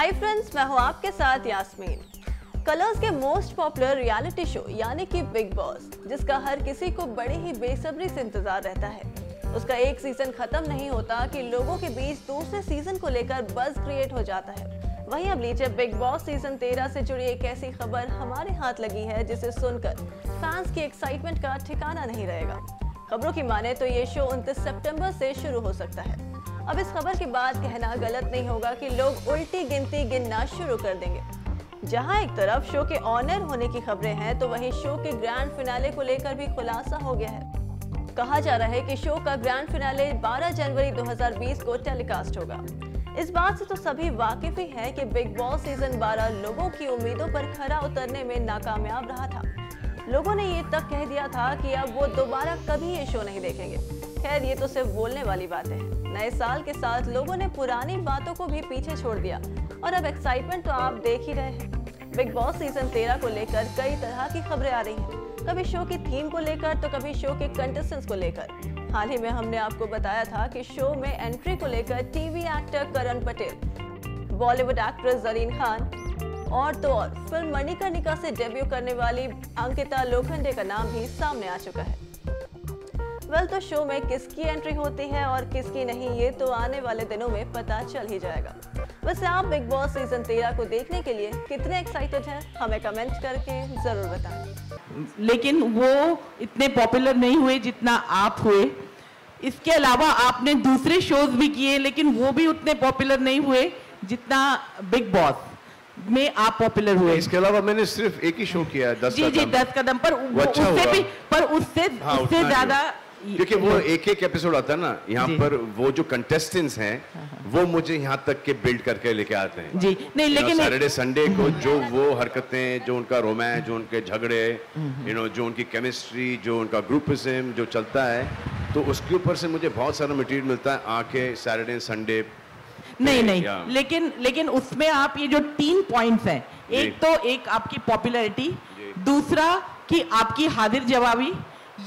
Hi friends मैं हूँ आपके साथ यास्मीन कलर्स के मोस्ट पॉपुलर रियलिटी शो यानी कि बिग बॉस जिसका हर किसी को बड़ी ही बेसब्री से इंतज़ार रहता है. उसका एक सीज़न खत्म नहीं होता कि लोगों के बीच दूसरे सीज़न को लेकर बज क्रिएट हो जाता है. वहीं अब लीजिए बिग बॉस सीज़न 13 से जुड़ी एक ऐसी खबर हमारे हाथ लगी है, जिसे सुनकर फैंस की एक्साइटमेंट का ठिकाना नहीं रहेगा. खबरों की माने तो ये शो 29 सितंबर से शुरू हो सकता है. अब इस खबर के बाद कहना गलत नहीं होगा कि लोग उल्टी गिनती गिनना शुरू कर देंगे। जहाँ एक तरफ़ शो के ऑनर होने की खबरें हैं तो वहीं शो के ग्रैंड फिनाले को लेकर भी खुलासा हो गया है। कहा जा रहा है कि शो का ग्रैंड फिनाले 12 जनवरी 2020 को टेलीकास्ट होगा। इस बात से तो सभी वाकिफ ही हैं कि बिग बॉस सीज़न 12 लोगों की उम्मीदों पर खरा उतरने में नाकामयाब रहा था। लोगों ने ये तक कह दिया था कि अब वो दोबारा कभी ये शो नहीं देखेंगे। खैर, ये तो सिर्फ़ बोलने वाली बात है। नए साल के साथ लोगों ने पुरानी बातों को भी पीछे छोड़ दिया। और अब एक्साइटमेंट तो आप देख ही रहे हैं। बिग बॉस सीज़न 13 को लेकर कई तरह की खबरें आ रही हैं। कभी शो की थीम को लेकर तो कभी शो के कंटेस्टेंट्स को लेकर। हाल ही में हमने आपको बताया था कि शो में एंट्री को लेकर TV actor Karan Patel Bollywood actress Zareen Khan और तो और। फ़िल्म मणिकर्णिका से डेब्यू करने वाली अंकिता लोखंडे का नाम भी सामने आ चुका है। वेल तो शो में किसकी एंट्री होती है और किसकी नहीं ये तो आने वाले दिनों में पता चल ही जाएगा। वैसे आप बिग बॉस सीज़न 13 को देखने के लिए कितने एक्साइटेड हैं हमें कमेंट करके ज़रूर बताएँ। लेकिन वो इतने पॉपुलर नहीं हुए जितना आप हुए। इसके अलावा आपने दूसरे शोज़ भी किए लेकिन वो भी उतने पॉपुलर नहीं हुए जितना बिग बॉस में आप पॉपुलर हुए। इसके अलावा मैंने सिर्फ़ एक ही शो किया है दस जी जी कदम। दस कदम पर वो अच्छा उससे भी पर उससे हाँ, उससे ज़्यादा। क्योंकि वो एक एक एपिसोड आता है ना यहाँ पर वो जो कंटेस्टेंट्स हैं वो मुझे यहाँ तक के बिल्ड करके लेके आते हैं। जी। नहीं लेकिन सैटरडे संडे को जो वो हरकतें जो उनका रोमांस जो उनके झगड़े यू नो जो उनकी केमिस्ट्री जो उनका ग्रुपिज्म जो चलता है तो उसके ऊपर से मुझे बहुत सारा मटेरियल मिलता है आके सैटरडे संडे नहीं नहीं। लेकिन लेकिन उसमें आप ये जो तीन पॉइंट्स हैं एक तो एक आपकी पॉपुलैरिटी दूसरा कि आपकी हाजिर जवाबी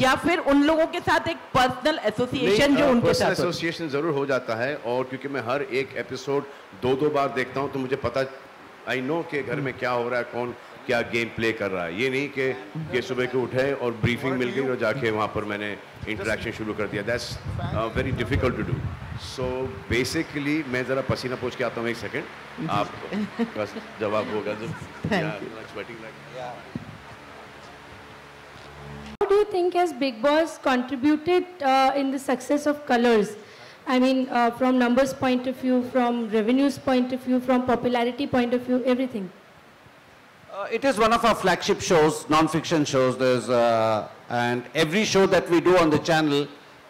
या फिर उन लोगों के साथ एक पर्सनल एसोसिएशन जो उनके साथ एसोसिएशन ज़रूर हो जाता है और क्योंकि मैं हर एक एपिसोड दो दो बार देखता हूँ तो मुझे पता आई नो कि घर में क्या हो रहा है कौन क्या गेम प्ले कर रहा है। ये नहीं कि कि सुबह के उठे और ब्रीफिंग मिल गई और जाके वहाँ पर मैंने इंटरेक्शन शुरू कर दिया। That's very difficult to do so basically मैं ज़रा पसीना पोछ के आता हूँ एक सेकेंड आप बस जवाब होगा जो you think has Bigg Boss contributed uh, in the success of Colors? I mean, uh, from numbers point of view, from revenues point of view, from popularity point of view, everything. Uh, it is one of our flagship shows, non-fiction shows. There's, uh, and every show that we do on the channel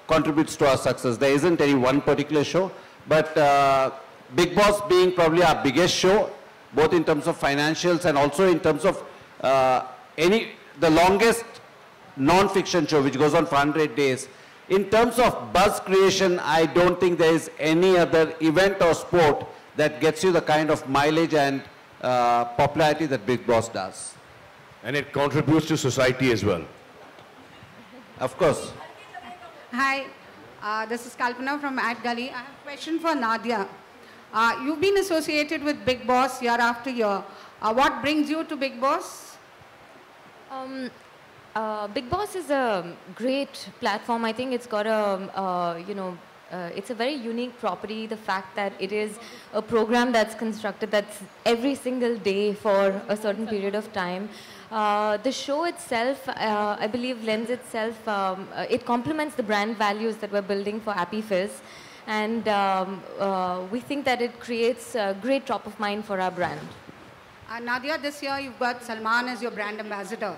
contributes to our success. There isn't any one particular show, but uh, Bigg Boss being probably our biggest show, both in terms of financials and also in terms of uh, any the longest non-fiction show, which goes on for 100 days. In terms of buzz creation, I don't think there is any other event or sport that gets you the kind of mileage and uh, popularity that Bigg Boss does. and it contributes to society as well Of course. Hi, uh, this is Kalpana from Adgully. I have a question for Nadia. Uh, you've been associated with Bigg Boss year after year. Uh, what brings you to Bigg Boss? Um, uh, Bigg Boss is a great platform. I think it's got a, uh, you know, uh, it's a very unique property. The fact that it is a program that's constructed that's every single day for a certain period of time. Uh, the show itself, uh, I believe, lends itself, um, uh, it complements the brand values that we're building for Appy Fizz. And um, we think that it creates a great top of mind for our brand. Uh, Nadia, this year you've got Salman as your brand ambassador.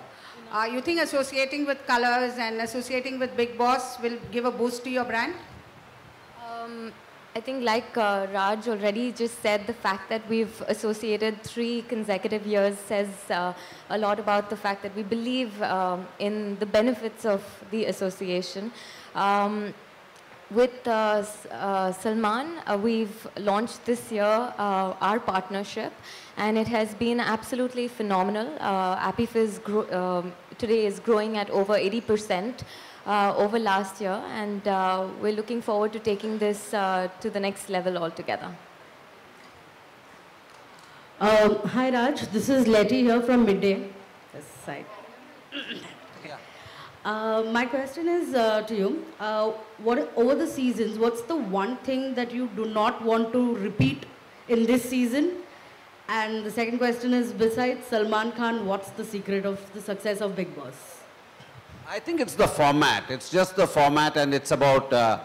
Uh, you think associating with colors and associating with Bigg Boss will give a boost to your brand? Um, I think, like uh, Raj already just said, the fact that we've associated three consecutive years says uh, a lot about the fact that we believe um, in the benefits of the association. Um, with uh, uh, Salman, uh, we've launched this year uh, our partnership, and it has been absolutely phenomenal. Uh, Appy Fizz gro- um, today is growing at over 80% uh, over last year, and uh, we're looking forward to taking this uh, to the next level altogether. Um, hi Raj, this is Letty here from Midday. This side. Uh, my question is uh, to you. Uh, what over the seasons, what's the one thing that you do not want to repeat in this season? And the second question is, besides Salman Khan, what's the secret of the success of Bigg Boss? I think it's the format. It's just the format and it's about uh,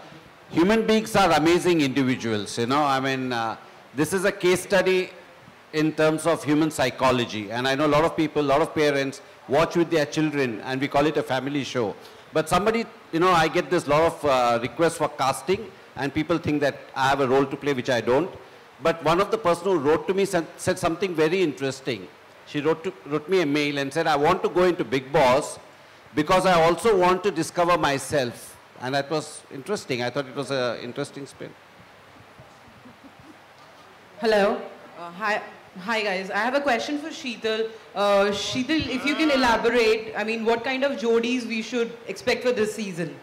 human beings are amazing individuals, you know. I mean, uh, this is a case study in terms of human psychology. And I know a lot of people, a lot of parents watch with their children and we call it a family show. But somebody, you know, I get this lot of uh, requests for casting and people think that I have a role to play, which I don't. But one of the person who wrote to me said, something very interesting. She wrote, to, wrote me a mail and said, I want to go into Bigg Boss because I also want to discover myself. And that was interesting. I thought it was an interesting spin. Hello. Uh, hi. Hi guys, I have a question for Sheetal. Uh, Sheetal, if you can elaborate, I mean, what kind of Jodis we should expect for this season?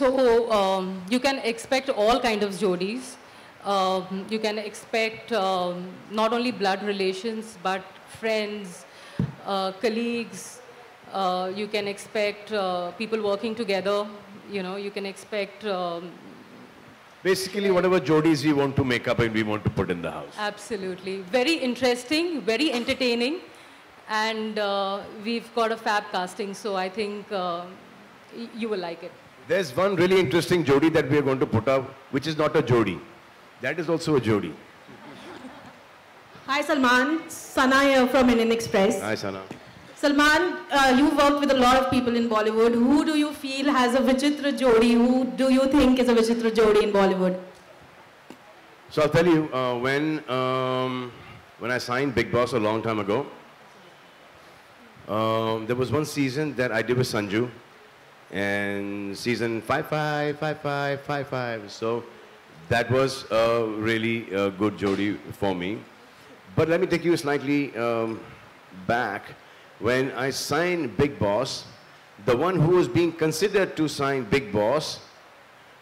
So um, you can expect all kind of Jodis. Um, you can expect um, not only blood relations, but friends, uh, colleagues. Uh, you can expect uh, people working together. You know, you can expect um, Basically, whatever Jodis we want to make up and we want to put in the house. Absolutely. Very interesting, very entertaining. And uh, we've got a fab casting, so I think uh, y- you will like it. There's one really interesting Jodi that we are going to put up, which is not a Jodi. That is also a Jodi. Hi Salman, Sana here from Indian Express. Hi, Sana. Salman, uh, you've worked with a lot of people in Bollywood. Who do you feel has a Vichitra Jodi? Who do you think is a Vichitra Jodi in Bollywood? So I'll tell you, uh, when, um, when I signed Bigg Boss a long time ago, um, there was one season that I did with Sanju, and season 55, 55, 55. So that was a really uh, good Jodi for me. But let me take you slightly um, back. When I signed Bigg Boss, the one who was being considered to sign Bigg Boss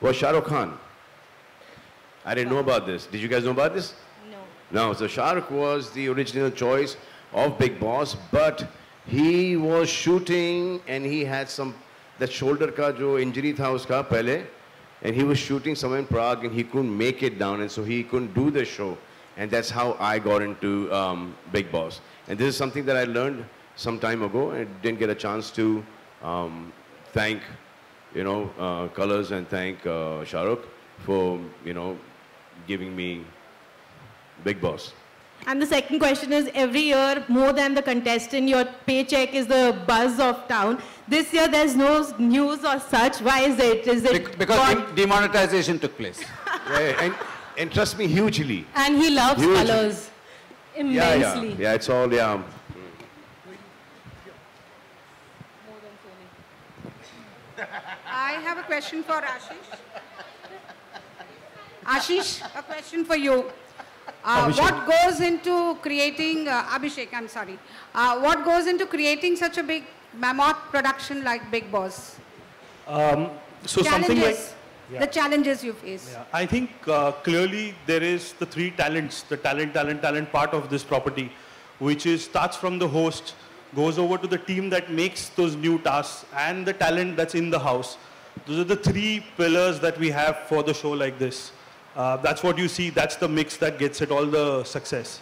was Shah Rukh Khan. I didn't know about this. Did you guys know about this? No. No, so Shah Rukh was the original choice of Bigg Boss, but he was shooting and he had some, that shoulder ka jo injury tha uska pehle, and he was shooting somewhere in Prague and he couldn't make it down and so he couldn't do the show. And that's how I got into um, Bigg Boss. And this is something that I learned some time ago and didn't get a chance to um, thank, you know, uh, Colors and thank uh, Shah Rukh for, you know, giving me Bigg Boss. And the second question is every year, more than the contestant, your paycheck is the buzz of town. This year, there's no news or such. Why is it? Is it Bec- because gone- de- demonetization took place. Yeah, and, and trust me, hugely. And he loves Huge. colors Yeah, immensely. yeah, yeah, it's all, yeah. Mm. I have a question for Ashish. Ashish, a question for you. Uh, what goes into creating, uh, Abhishek, I'm sorry. Uh, what goes into creating such a big mammoth production like Bigg Boss? Um, so something like challenges, Yeah. the challenges you face. Yeah, I think uh, clearly there is the three talents, the talent, talent, talent part of this property, which is starts from the host, goes over to the team that makes those new tasks, and the talent that's in the house. Those are the three pillars that we have for the show like this. Uh, that's what you see. That's the mix that gets it all the success.